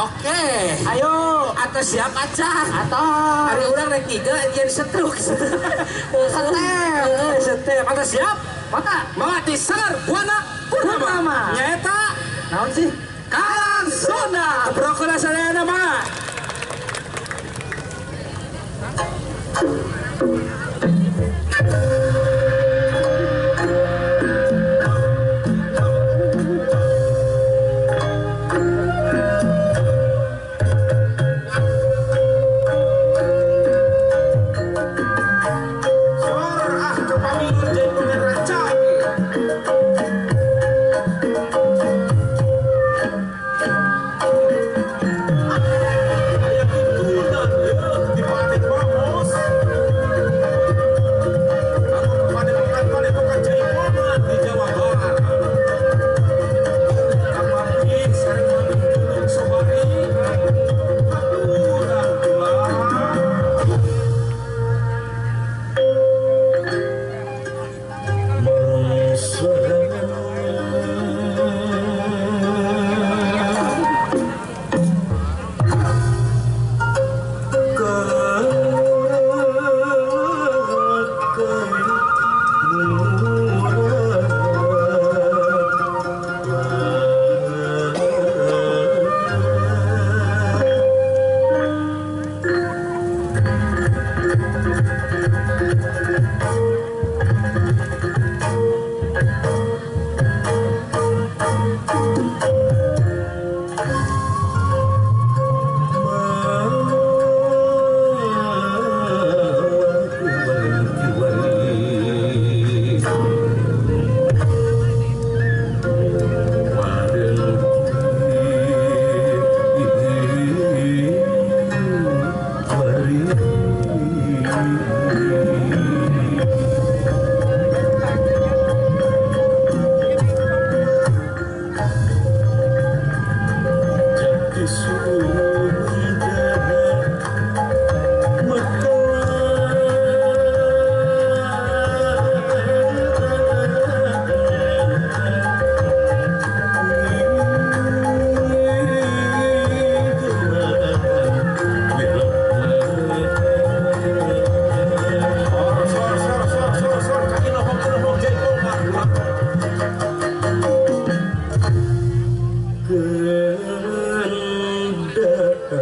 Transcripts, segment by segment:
Oke. Ayo, Atau siap aja. atau Hari orang naik tiga jadi setruk. setel, setel. Atau siap? Mata, Mati sangar buana Purnama. Nyata naon sih? Karang Sunda. Proklamasi nama. Sorah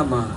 Purnama